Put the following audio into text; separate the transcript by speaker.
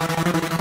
Speaker 1: Música